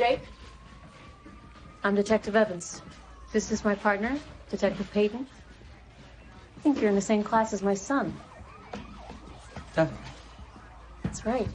Jake? I'm Detective Evans. This is my partner, Detective Payton. I think you're in the same class as my son. Definitely. That's right.